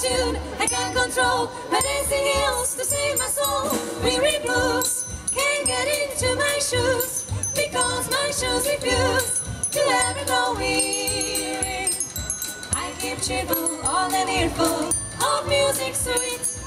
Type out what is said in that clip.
Tune I can't control. But anything else to save my soul. Weary blues Can't get into my shoes. Because my shoes refuse To ever grow weary I keep cheerful on an earful Of music sweet